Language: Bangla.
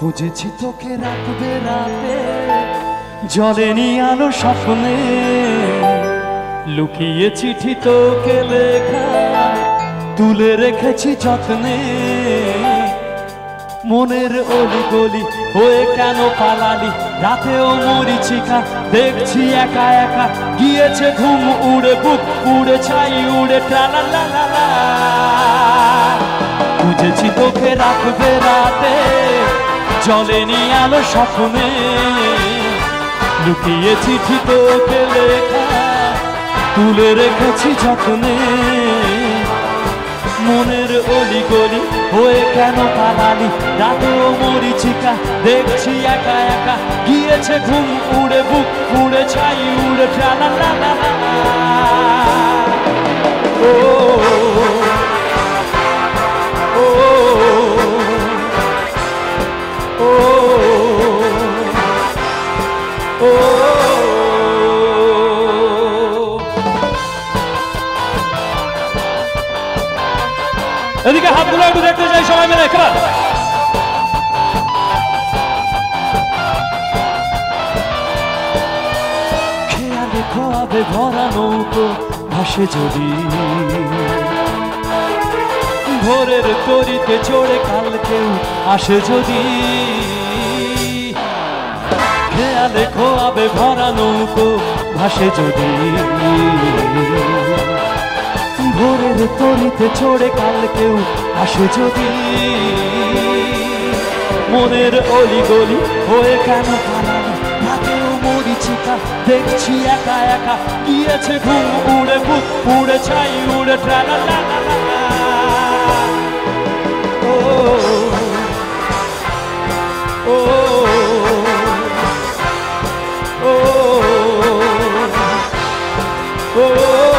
খুঁজেছি তোকে রাখবে রাতে জলেনি আলো স্বপ্নে। লুকিয়ে চিঠি তোকে লেখা, তুলে রেখেছি যত্নে। মনের অলি গলি হয়ে কেন পালালি? রাতেও মরিচিকা, দেখছি একা একা। গিয়েছে ঘুম, উড়ে বুক, উড়ে ছাই, উড়ে টালা লা বুঝেছি তোকে রাখবে রাতে। জলেনি আলো স্বপ্নে। লুকিয়ে চিঠি তোকে লেখা, তুলে রেখেছি যত্নে। মনের অলি গলি হয়ে কেন পালালি? রাতেও মরিচিকা, দেখছি একা একা। গিয়েছে ঘুম, উড়ে বুক, উড়ে ছাই, উড়ে টালা এদিকে হাতগুলো একটু দেখতে চাই সবাই মিলে এবার খেয়ালে খোয়াবে ভরা নৌকো, ভাসে যদি। ভোরের তরিতে চড়ে কাল কেউ আসে যদি। খেয়ালে খোয়াবে ভরা নৌকো, ভাসে যদি। ভোরের তরিতে ছোড়ে কাল কেউ আসে যদি মনের অলি গলি হয়ে কেন পালানো রাতেও মরিচিকা দেখছি একা একা গিয়েছে ঘুম উড়ে ভূত উড়ে ছাই উড়ে ট্রালা ও Oh, oh, oh.